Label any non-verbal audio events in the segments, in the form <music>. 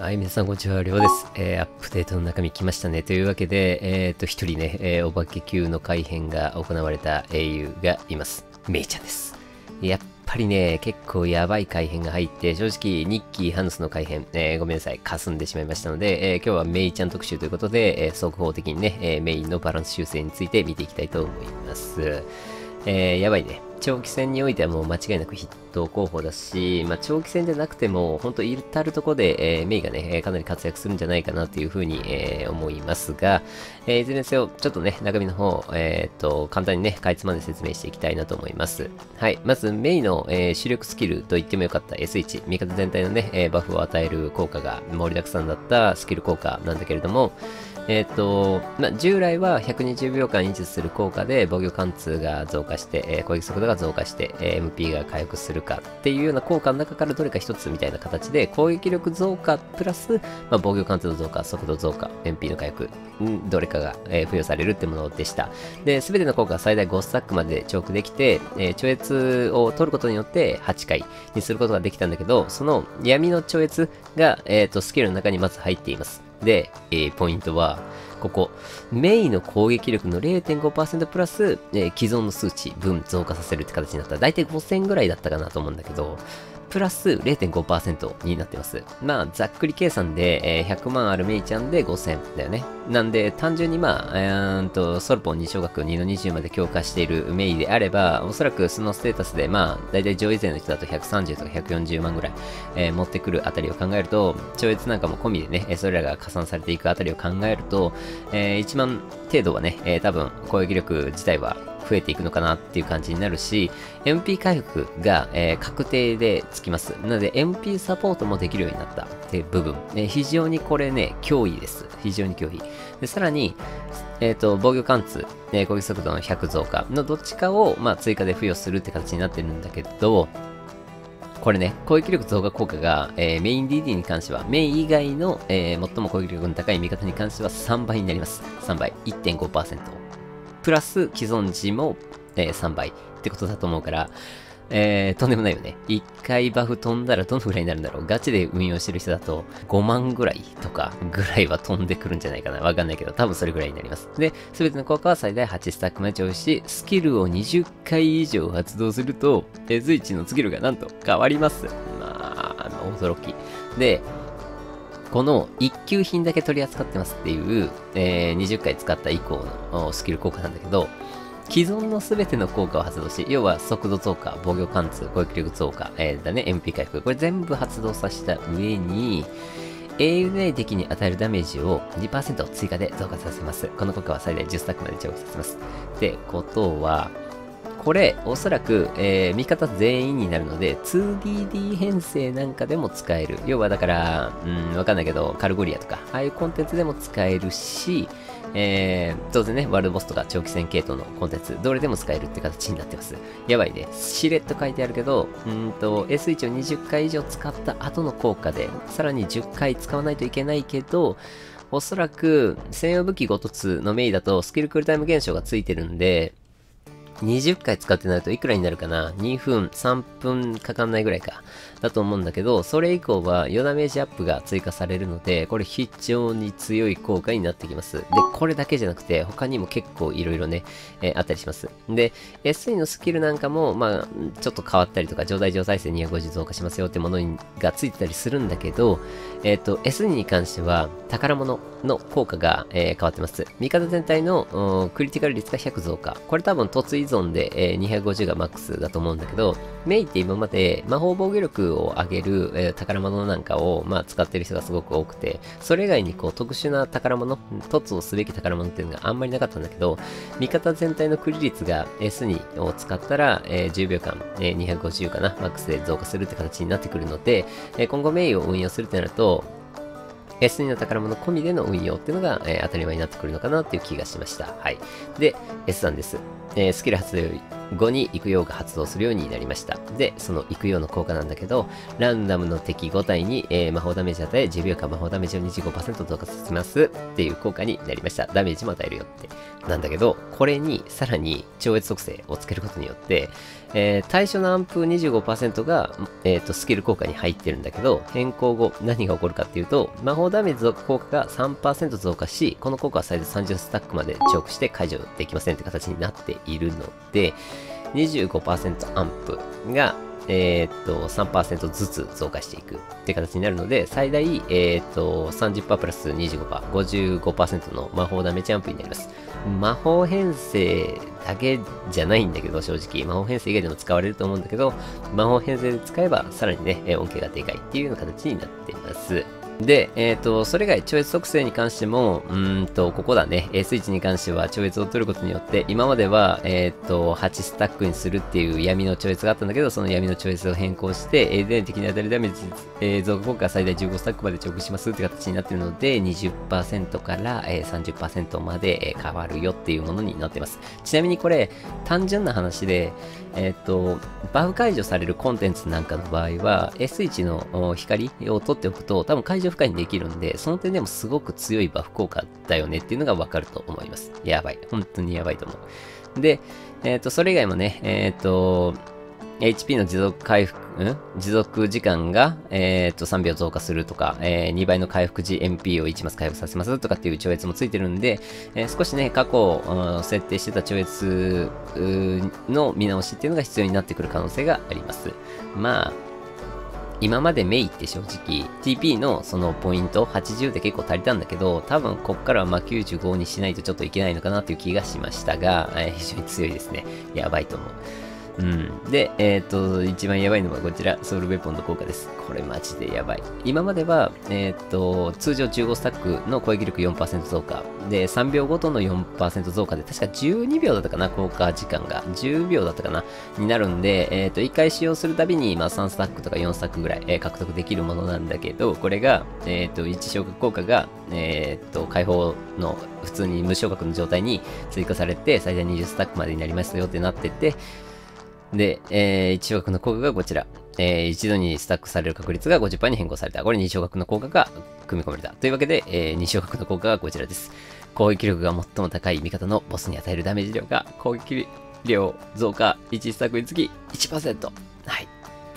はい、皆さんこんにちは、りょうです。えー、アップデートの中身来ましたね。というわけで、えっ、ー、と、一人ね、えー、お化け級の改変が行われた英雄がいます。メイちゃんです。やっぱりね、結構やばい改変が入って、正直、ニッキー・ハンスの改変、えー、ごめんなさい、霞んでしまいましたので、え、今日はメイちゃん特集ということで、え、速報的にね、えメインのバランス修正について見ていきたいと思います。えやばいね。長期戦においてはもう間違いなく筆頭候補だし、まあ、長期戦じゃなくても、本当至るとこで、えー、メイがね、かなり活躍するんじゃないかなというふうに、えー、思いますが、えー、いずれにせよ、ちょっとね、中身の方、えー、っと、簡単にね、かいつまんで説明していきたいなと思います。はい。まず、メイの、えー、主力スキルと言ってもよかった S1、味方全体のね、えー、バフを与える効果が盛りだくさんだったスキル効果なんだけれども、えっ、ー、と、まあ、従来は120秒間維持する効果で防御貫通が増加して、えー、攻撃速度が増加して、えー、MP が回復するかっていうような効果の中からどれか一つみたいな形で攻撃力増加プラス、まあ、防御貫通の増加、速度増加、MP の回復、どれかが、えー、付与されるってものでした。で、すべての効果は最大5スタックまで重複できて、えー、超越を取ることによって8回にすることができたんだけど、その闇の超越が、えっ、ー、と、スキルの中にまず入っています。で、えー、ポイントは、ここ、メインの攻撃力の0.5%プラス、えー、既存の数値分増加させるって形になったら、だいたい5000ぐらいだったかなと思うんだけど、プラス0.5%になってます。まあ、ざっくり計算で、えー、100万あるメイちゃんで5000だよね。なんで、単純にまあ、えー、と、ソルポン2小学2の20まで強化しているメイであれば、おそらくそのステータスで、まあ、だいたい上位勢の人だと130とか140万ぐらい、えー、持ってくるあたりを考えると、超越なんかも込みでね、それらが加算されていくあたりを考えると、えー、1万程度はね、えー、多分攻撃力自体は増えていくのかなっていう感じになるし、MP 回復が、えー、確定でつきます。なので MP サポートもできるようになったっていう部分。えー、非常にこれね、脅威です。非常に脅威。で、さらに、えっ、ー、と、防御貫通、え、攻撃速度の100増加のどっちかを、まあ、追加で付与するって形になってるんだけど、これね、攻撃力増加効果が、えー、メイン DD に関しては、メイン以外の、えー、最も攻撃力の高い味方に関しては3倍になります。3倍。1.5%。プラス既存時も、えー、3倍ってことだと思うから、えー、とんでもないよね。1回バフ飛んだらどのぐらいになるんだろう。ガチで運用してる人だと5万ぐらいとかぐらいは飛んでくるんじゃないかな。わかんないけど、多分それぐらいになります。で、すべての効果は最大8スタックまで調し、スキルを20回以上発動すると、手随値のスキルがなんと変わります。まあ、驚き。で、この1級品だけ取り扱ってますっていう、えー、20回使った以降のスキル効果なんだけど、既存の全ての効果を発動し、要は速度増加、防御貫通、攻撃力増加、えー、だね、MP 回復。これ全部発動させた上に、英雄内敵に与えるダメージを2%追加で増加させます。この効果は最大10スタックまで上昇させます。ってことは、これ、おそらく、えー、味方全員になるので、2DD 編成なんかでも使える。要はだから、うん、わかんないけど、カルゴリアとか、ああいうコンテンツでも使えるし、えー、当然ね、ワールドボスとか長期戦系統のコンテンツ、どれでも使えるって形になってます。やばいね。しれっと書いてあるけど、うんと、S1 を20回以上使った後の効果で、さらに10回使わないといけないけど、おそらく、専用武器ごとつのメイだとスキルクールタイム現象がついてるんで、20回使ってなるといくらになるかな ?2 分、3分かかんないぐらいか。だと思うんだけど、それ以降は4ダメージアップが追加されるので、これ非常に強い効果になってきます。で、これだけじゃなくて、他にも結構色々ね、えー、あったりします。で、SE のスキルなんかも、まあ、ちょっと変わったりとか、状態上再生250増加しますよってものにがついてたりするんだけど、えっ、ー、と、SE に関しては、宝物の効果が、えー、変わってます。味方全体のクリティカル率が100増加。これ多分突依存で、えー、250がマックスだと思うんだけど、メイって今まで魔法防御力を上げる、えー、宝物なんかを、まあ、使ってる人がすごく多くて、それ以外にこう特殊な宝物、凸をすべき宝物っていうのがあんまりなかったんだけど、味方全体のクリ率が S にを使ったら、えー、10秒間、えー、250かな、マックスで増加するって形になってくるので、えー、今後メイを運用するってなると、S2 の宝物込みでの運用っていうのが、えー、当たり前になってくるのかなっていう気がしました。はい。で、S なんです。えー、スキル発動後に育養が発動するようになりました。で、その育養の効果なんだけど、ランダムの敵5体に、えー、魔法ダメージ与え、10秒間魔法ダメージを25%増加させますっていう効果になりました。ダメージも与えるよって。なんだけど、これにさらに超越属性をつけることによって、えー、対象のアンプ25%が、えーと、スキル効果に入ってるんだけど、変更後何が起こるかっていうと、魔法ダメージ効果が3%増加し、この効果は最大30スタックまでチョークして解除できませんって形になっているので、25%アンプがえー、っと、3%ずつ増加していくって形になるので、最大、えー、っと、30%プラス25%、55%の魔法ダメージャンプになります。魔法編成だけじゃないんだけど、正直。魔法編成以外でも使われると思うんだけど、魔法編成で使えば、さらにね、恩恵がでかいっていうような形になっています。で、えっ、ー、と、それ以外、超越属性に関しても、うんと、ここだね、スイッチに関しては超越を取ることによって、今までは、えっ、ー、と、8スタックにするっていう闇の超越があったんだけど、その闇の超越を変更して、エーデン的に当たりダメージ、えー、増加効果最大15スタックまで直しますって形になってるので、20%から、えー、30%まで、えー、変わるよっていうものになってます。ちなみにこれ、単純な話で、えっ、と、バフ解除されるコンテンツなんかの場合は、S1 の光を取っておくと、多分解除不可にできるんで、その点でもすごく強いバフ効果だよねっていうのがわかると思います。やばい。本当にやばいと思う。で、えっ、ー、と、それ以外もね、えっ、ー、と、HP の持続回復、ん？持続時間が、えー、と、3秒増加するとか、えー、2倍の回復時 MP を1マス回復させますとかっていう超越もついてるんで、えー、少しね、過去、うん、設定してた超越の見直しっていうのが必要になってくる可能性があります。まあ、今までメイって正直 TP のそのポイント80で結構足りたんだけど多分こっからはま95にしないとちょっといけないのかなという気がしましたが、えー、非常に強いですね。やばいと思う。うん。で、えっ、ー、と、一番やばいのはこちら、ソウルウェポンの効果です。これマジでやばい。今までは、えっ、ー、と、通常15スタックの攻撃力4%増加。で、3秒ごとの4%増加で、確か12秒だったかな、効果時間が。10秒だったかな、になるんで、えっ、ー、と、1回使用するたびに、まあ、3スタックとか4スタックぐらい、えー、獲得できるものなんだけど、これが、えっ、と、1昇格効果が、えっ、と、解放の普通に無昇格の状態に追加されて、最大20スタックまでになりますよってなってて、で、えー、1小の効果がこちら。えー、一度にスタックされる確率が50%に変更された。これ二小角の効果が組み込まれた。というわけで、えー、二小角の効果がこちらです。攻撃力が最も高い味方のボスに与えるダメージ量が攻撃量増加1スタックにつき1%。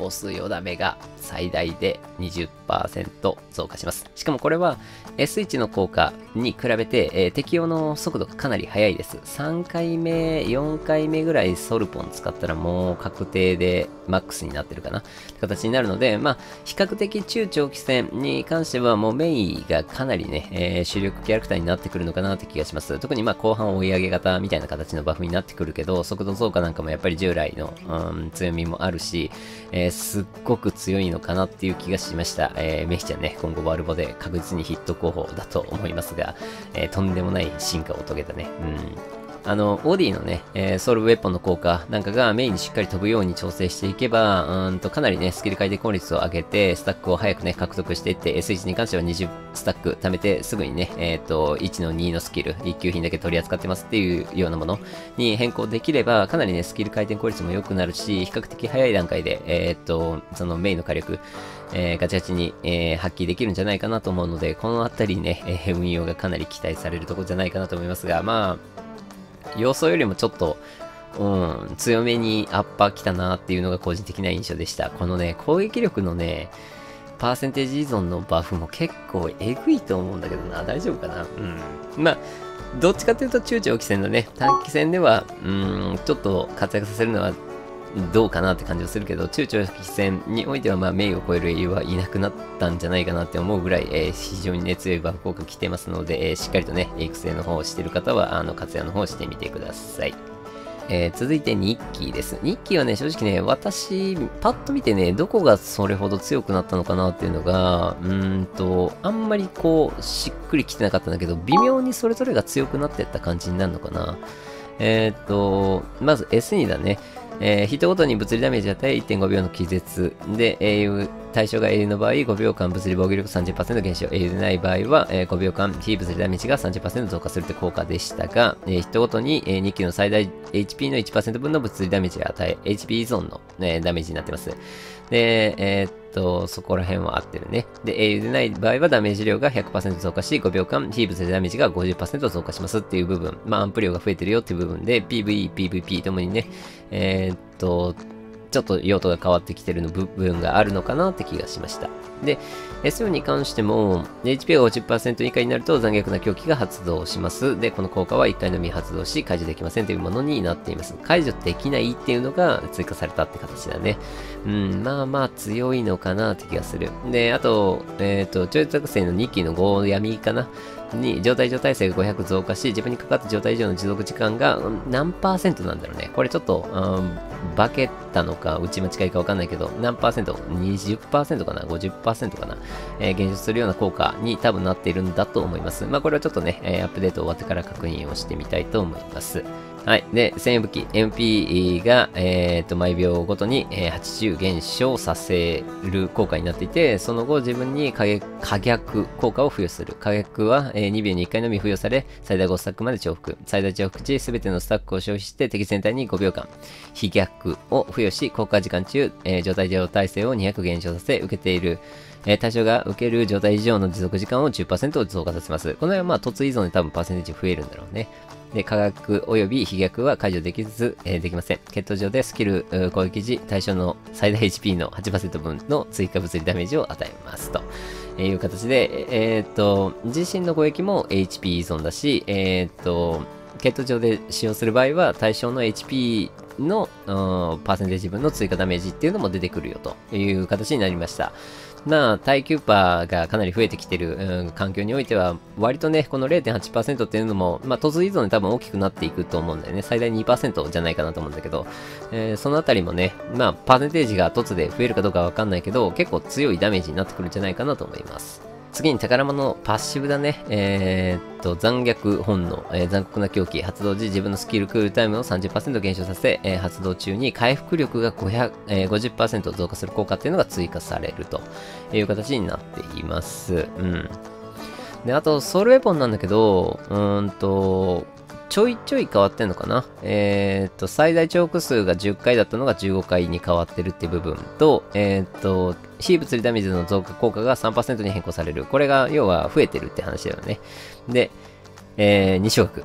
はい。ボスヨダメが最大で20%増加します。しかもこれは S1 の効果に比べて、えー、適用の速度がかなり速いです。3回目、4回目ぐらいソルポン使ったらもう確定でマックスになってるかなって形になるので、まあ、比較的中長期戦に関してはもうメイがかなりね、えー、主力キャラクターになってくるのかなって気がします。特にまあ後半追い上げ型みたいな形のバフになってくるけど、速度増加なんかもやっぱり従来の、うん、強みもあるし、えー、すっごく強いのかなっていう気がしました。えー、メヒちゃんね、今後ワルボで確実にヒット候補だと思いますが、えー、とんでもない進化を遂げたね。うん。あの、オーディのね、えー、ソウルウェポンの効果なんかがメインにしっかり飛ぶように調整していけば、うんとかなりね、スキル回転効率を上げて、スタックを早くね、獲得していって、S1 に関しては20スタック貯めて、すぐにね、えっ、ー、と、1の2のスキル、1級品だけ取り扱ってますっていうようなものに変更できれば、かなりね、スキル回転効率も良くなるし、比較的早い段階で、えっ、ー、と、そのメインの火力、えー、ガチガチに、えー、発揮できるんじゃないかなと思うので、このあたりね、えー、運用がかなり期待されるとこじゃないかなと思いますが、まあ、予想よりもちょっと、うん、強めにアッパー来たなっていうのが個人的な印象でした。このね、攻撃力のね、パーセンテージ依存のバフも結構えぐいと思うんだけどな。大丈夫かな？うん。まあ、どっちかというと中長期戦のね、短期戦では、うん、ちょっと活躍させるのはどうかなって感じはするけど、中長期戦においては、まあ、メイを超える英雄はいなくなったんじゃないかなって思うぐらい、えー、非常にね、強いバフ効果来てますので、えー、しっかりとね、育成の方をしてる方は、あの、活用の方をしてみてください。えー、続いてニッキーです。ニッキーはね、正直ね、私、パッと見てね、どこがそれほど強くなったのかなっていうのが、うんと、あんまりこう、しっくりきてなかったんだけど、微妙にそれぞれが強くなってった感じになるのかな。えっ、と、まず S2 だね。えー、ヒットごとに物理ダメージ与え1.5秒の気絶で英雄対象が英雄の場合、5秒間物理防御力30%減少、英雄でない場合は、えー、5秒間非物理ダメージが30%増加するって効果でしたが、えー、人ごとに、えー、2機の最大 HP の1%分の物理ダメージを与え、HP 依存の、ね、ダメージになってます。で、えー、っと、そこら辺は合ってるね。で、英雄でない場合はダメージ量が100%増加し、5秒間非物理ダメージが50%増加しますっていう部分。まあ、アンプ量が増えてるよっていう部分で、PVE、PVP ともにね、えー、っと、ちょっと用途が変わってきてるの部分があるのかなって気がしました。で、S4 に関しても、HP が50%以下になると残虐な狂気が発動します。で、この効果は1回のみ発動し、解除できませんというものになっています。解除できないっていうのが追加されたって形だね。うん、まあまあ強いのかなって気がする。で、あと、えっ、ー、と、超越作戦の2期の5闇かな。に状態上耐性が500増加し、自分にかかった状態以上の持続時間が何パーセントなんだろうね。これちょっと、うん、化けたのか、内間近いかわかんないけど、何パーセント ?20% かな ?50% かな、えー、減少するような効果に多分なっているんだと思います。まあこれはちょっとね、えー、アップデート終わってから確認をしてみたいと思います。はい。で、1000武器、MP が、えっ、と、毎秒ごとに、えー、80減少させる効果になっていて、その後自分に可逆効果を付与する。可逆は、えー、2秒に1回のみ付与され、最大5スタックまで重複。最大重複時、すべてのスタックを消費して敵全体に5秒間、非逆を付与し、効果時間中、えー、状態上耐性を200減少させ、受けている、えー、対象が受ける状態以上の持続時間を10%増加させます。この辺はまあ、突依存で多分パーセンテージ増えるんだろうね。で、科学及び飛逆は解除できず、えー、できません。血統上でスキル攻撃時、対象の最大 HP の8%分の追加物理ダメージを与えますと。いう形で、えー、っと、自身の攻撃も HP 依存だし、えー、っと、血統上で使用する場合は対象の HP のパーセンテージ分の追加ダメージっていうのも出てくるよという形になりました。まあ、耐久パーがかなり増えてきてる、うん、環境においては、割とね、この0.8%っていうのも、まあ、突依存で多分大きくなっていくと思うんだよね。最大2%じゃないかなと思うんだけど、えー、そのあたりもね、まあ、パーセンテージが突で増えるかどうかわかんないけど、結構強いダメージになってくるんじゃないかなと思います。次に宝物のパッシブだね。えー、っと、残虐本能、えー、残酷な狂気、発動時自分のスキルクールタイムを30%減少させ、えー、発動中に回復力が500、えー、50%増加する効果っていうのが追加されるという形になっています。うん。で、あと、ソウルウェポンなんだけど、うんと、ちょいちょい変わってんのかなえっ、と、最大チョーク数が10回だったのが15回に変わってるっていう部分と、えっ、と、非物理ダメージの増加効果が3%に変更される。これが、要は増えてるって話だよね。で、えー、2種目。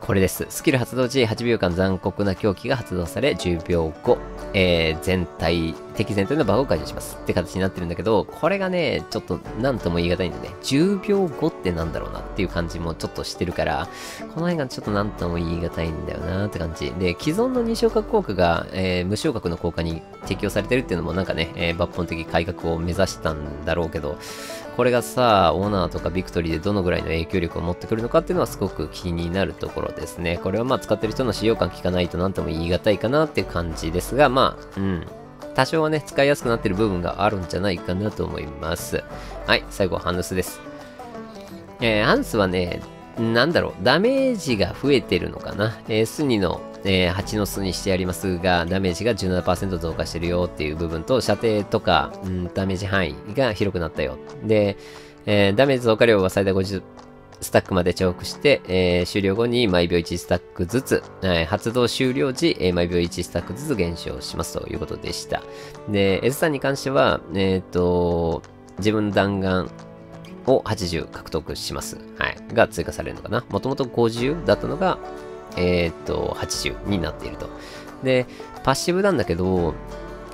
これです。スキル発動時8秒間残酷な狂気が発動され、10秒後、えー、全体、敵全体のバグを解除します。って形になってるんだけど、これがね、ちょっと何とも言い難いんだね。10秒後ってなんだろうなっていう感じもちょっとしてるから、この辺がちょっと何とも言い難いんだよなって感じ。で、既存の二昇格効果が、えー、無昇格の効果に適用されてるっていうのもなんかね、えー、抜本的改革を目指したんだろうけど、これがさ、オーナーとかビクトリーでどのぐらいの影響力を持ってくるのかっていうのはすごく気になるところですね。これはまあ使ってる人の使用感聞かないと何とも言い難いかなっていう感じですが、まあ、うん。多少はね、使いやすくなってる部分があるんじゃないかなと思います。はい、最後、ハンスです。えー、ハンスはね、なんだろう、ダメージが増えてるのかな。えー、スニのえー、8の巣にしてありますが、ダメージが17%増加してるよっていう部分と、射程とか、うん、ダメージ範囲が広くなったよ。で、えー、ダメージ増加量は最大50スタックまで重複して、えー、終了後に毎秒1スタックずつ、えー、発動終了時、えー、毎秒1スタックずつ減少しますということでした。で、S さんに関しては、えっ、と、自分弾丸を80獲得します。はい。が追加されるのかな。もともと50だったのが、えっ、と、80になっていると。で、パッシブなんだけど、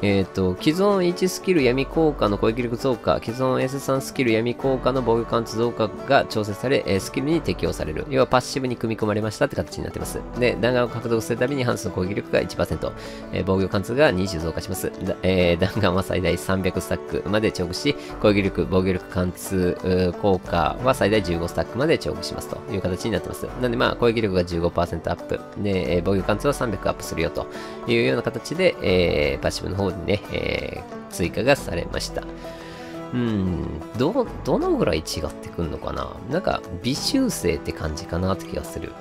えっ、ー、と、既存1スキル闇効果の攻撃力増加、既存 S3 スキル闇効果の防御貫通増加が調整され、え、スキルに適用される。要はパッシブに組み込まれましたって形になってます。で、弾丸を獲得するたびにハンスの攻撃力が1%、えー、防御貫通が20増加します。えー、弾丸は最大300スタックまで重複し、攻撃力、防御力貫通効果は最大15スタックまで重複しますという形になってます。なんでまあ、攻撃力が15%アップ、で、え、防御貫通は300アップするよというような形で、えー、パッシブの方にね、えー、追加がされました。うん、ど、どのぐらい違ってくんのかな？なんか、微修正って感じかなって気がする。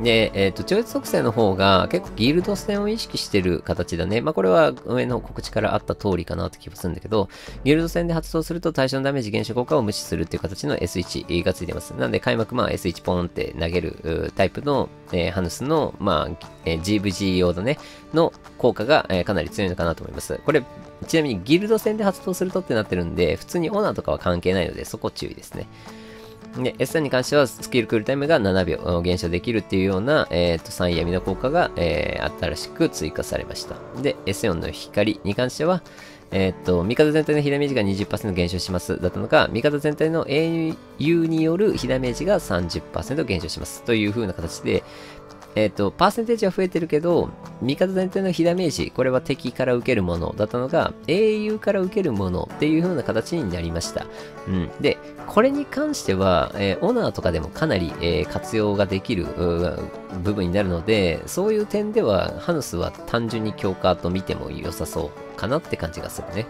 で、えっ、ー、と、超越属性の方が結構ギルド戦を意識してる形だね。まあ、これは上の告知からあった通りかなって気がするんだけど、ギルド戦で発動すると対象のダメージ減少効果を無視するっていう形の S1 がついてます。なんで、開幕まあ S1 ポーンって投げるタイプの、えー、ハヌスの、まあ、えー、GVG 用だね、の効果が、えー、かなり強いのかなと思います。これ、ちなみにギルド戦で発動するとってなってるんで、普通にオーナーとかは関係ないので、そこ注意ですね。で、S3 に関してはスキルクールタイムが7秒減少できるっていうような、えー、と3闇の効果が、えー、新しく追加されました。で、S4 の光に関しては、えっ、ー、と、味方全体の火ダメージが20%減少しますだったのか、味方全体の英雄による火ダメージが30%減少しますという風な形で、えっ、ー、と、パーセンテージは増えてるけど、味方全体の火ダメージ、これは敵から受けるものだったのが、英雄から受けるものっていう風な形になりました。うん。で、これに関しては、えー、オナーとかでもかなり、えー、活用ができる部分になるので、そういう点では、ハヌスは単純に強化と見ても良さそうかなって感じがするね。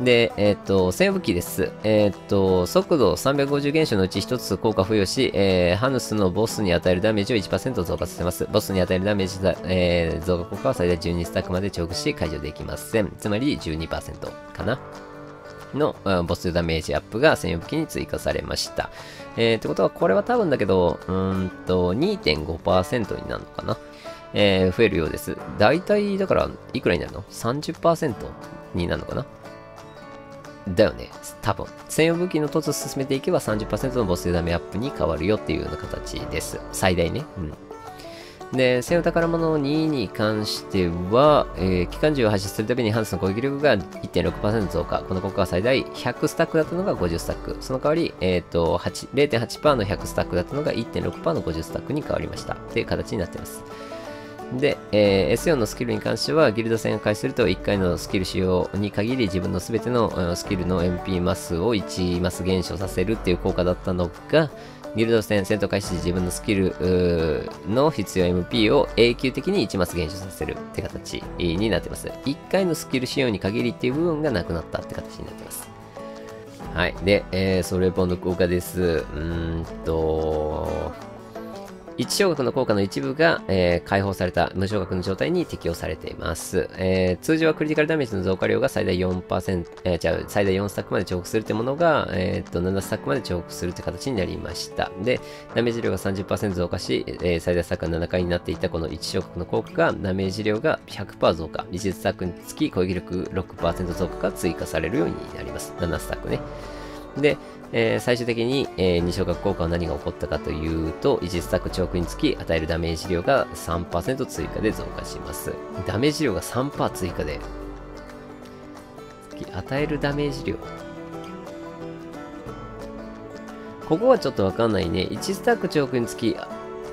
で、えっ、ー、と、専用武器です。えっ、ー、と、速度350減少のうち1つ効果付与し、えー、ハヌスのボスに与えるダメージを1%増加させます。ボスに与えるダメージだ、えー、増加効果は最大12スタックまで重複し解除できません。つまり12%かな。の、うんボスダメージアップが専用武器に追加されました。えー、ってことは、これは多分だけど、うんと、2.5%になるのかな。えー、増えるようです。大体、だから、いくらになるの ?30% になるのかな？だよね。多分。専用武器の凸進めていけば30%のボスダメアップに変わるよっていうような形です。最大ね。うん。で、専用宝物2に関しては、えー、機関銃を発射するたびにハンスの攻撃力が1.6%増加。この効果は最大100スタックだったのが50スタック。その代わり、えっ、ー、と、0.8%の100スタックだったのが1.6%の50スタックに変わりました。っていう形になっています。で、えー、S4 のスキルに関しては、ギルド戦を開始すると1回のスキル使用に限り自分の全てのスキルの MP マスを1マス減少させるっていう効果だったのが、ギルド戦戦闘開始時自分のスキルの必要 MP を永久的に1マス減少させるって形になってます。1回のスキル使用に限りっていう部分がなくなったって形になってます。はい。で、えー、それ本の効果です。うーんと、一小額の効果の一部が、えー、解放された無償額の状態に適用されています。えー、通常はクリティカルダメージの増加量が最大4%、えー、じゃあ最大4スタックまで重複するというものが、えー、っと7スタックまで重複するという形になりました。で、ダメージ量が30%増加し、えー、最大スタックが7回になっていたこの一小額の効果がダメージ量が100%増加、2スタックにつき攻撃力6%増加が追加されるようになります。7スタックね。で、えー、最終的に、えー、二小角効果は何が起こったかというと、1スタックチョークにつき与えるダメージ量が3%追加で増加します。ダメージ量が3%追加で、与えるダメージ量。ここはちょっとわかんないね。1スタックチョークにつき、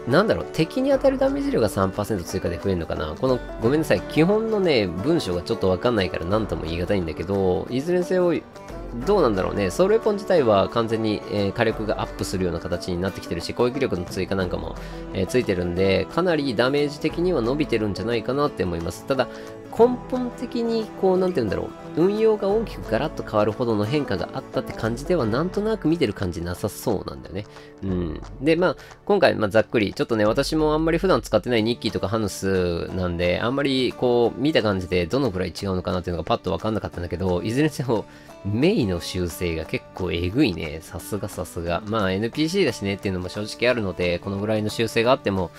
なんだろう、敵に当たるダメージ量が3%追加で増えるのかなこの、ごめんなさい、基本のね、文章がちょっとわかんないから何とも言い難いんだけど、いずれにせよ、どうなんだろうね。ソウルウェポン自体は完全に、えー、火力がアップするような形になってきてるし、攻撃力の追加なんかも、えー、ついてるんで、かなりダメージ的には伸びてるんじゃないかなって思います。ただ、根本的に、こう、なんて言うんだろう。運用が大きくガラッと変わるほどの変化があったって感じでは、なんとなく見てる感じなさそうなんだよね。うん。で、まあ、今回、まあ、ざっくり、ちょっとね、私もあんまり普段使ってないニッキーとかハヌスなんで、あんまり、こう、見た感じでどのくらい違うのかなっていうのがパッとわかんなかったんだけど、いずれにせよ、メイの修正が結構えぐいね。さすがさすが。まあ NPC だしねっていうのも正直あるので、このぐらいの修正があっても、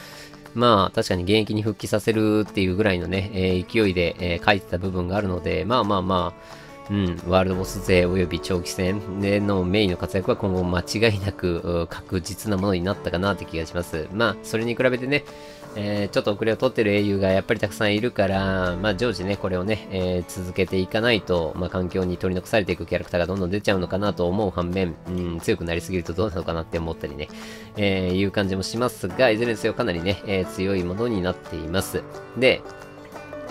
まあ確かに現役に復帰させるっていうぐらいのね、えー、勢いで、えー、書いてた部分があるので、まあまあまあ、うん、ワールドボス勢及び長期戦でのメインの活躍は今後間違いなく確実なものになったかなって気がします。まあ、それに比べてね、えー、ちょっと遅れを取ってる英雄がやっぱりたくさんいるから、まあ、常時ね、これをね、えー、続けていかないと、まあ、環境に取り残されていくキャラクターがどんどん出ちゃうのかなと思う反面、うん、強くなりすぎるとどうなのかなって思ったりね、えー、いう感じもしますが、いずれにせよかなりね、え強いものになっています。で、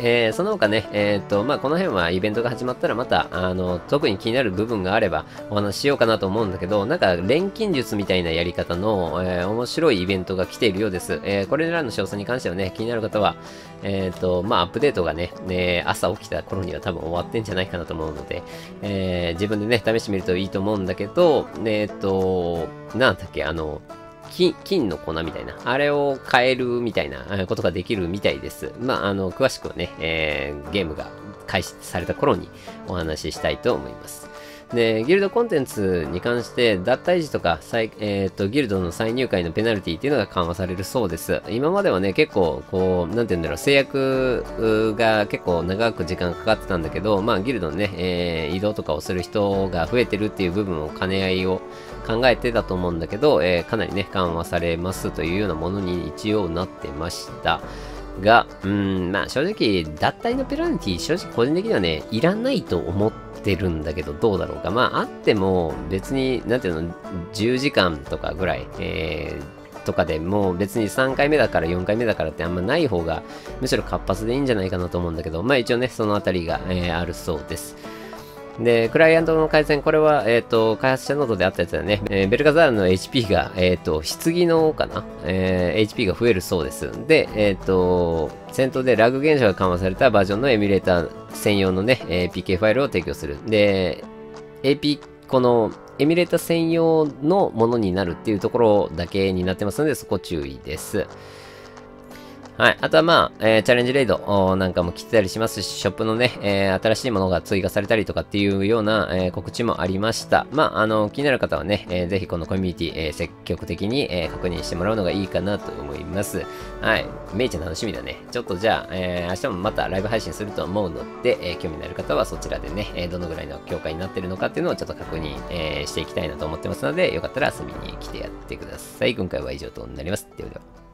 えー、その他ね、えー、と、まあ、この辺はイベントが始まったらまた、あの、特に気になる部分があればお話ししようかなと思うんだけど、なんか、錬金術みたいなやり方の、えー、面白いイベントが来ているようです。えこれらの詳細に関してはね、気になる方は、えっと、まあ、アップデートがね、ね、朝起きた頃には多分終わってんじゃないかなと思うので、え自分でね、試してみるといいと思うんだけど、えっと、なんだっけ、あの、金、金の粉みたいな、あれを変えるみたいな <laughs> ことができるみたいです。まあ、あの、詳しくはね、えー、ゲームが開始された頃にお話ししたいと思います。で、ギルドコンテンツに関して、脱退時とか、えっ、ー、と、ギルドの再入会のペナルティっていうのが緩和されるそうです。今まではね、結構、こう、なんて言うんだろう、制約が結構長く時間かかってたんだけど、まあ、ギルドのね、えー、移動とかをする人が増えてるっていう部分を兼ね合いを考えてたと思うんだけど、えー、かなりね、緩和されますというようなものに一応なってました。が、うん、まあ正直、脱退のペナルティ、正直個人的にはね、いらないと思ってるんだけど、どうだろうか。まああっても、別に、なんていうの、10時間とかぐらい、えー、とかでもう別に3回目だから4回目だからってあんまない方がむしろ活発でいいんじゃないかなと思うんだけど、まあ一応ね、そのあたりが、えー、あるそうです。で、クライアントの回線、これは、えっ、ー、と、開発者ノードであったやつだね。えー、ベルガザールの HP が、えっ、ー、と、棺のかな？えー、HP が増えるそうです。で、えっ、と、戦闘でラグ現象が緩和されたバージョンのエミュレーター専用のね、え PK ファイルを提供する。で、AP、この、エミュレーター専用のものになるっていうところだけになってますので、そこ注意です。はい。あとはまあ、えー、チャレンジレイドなんかも来てたりしますし、ショップのね、えー、新しいものが追加されたりとかっていうような、えー、告知もありました。まあ、あの、気になる方はね、えー、ぜひこのコミュニティ、えー、積極的に、えー、確認してもらうのがいいかなと思います。はい。めいちゃん楽しみだね。ちょっとじゃあ、えー、明日もまたライブ配信すると思うので、えー、興味のある方はそちらでね、えー、どのぐらいの強化になってるのかっていうのをちょっと確認、えー、していきたいなと思ってますので、よかったら遊びに来てやってください。今回は以上となります。ではでは。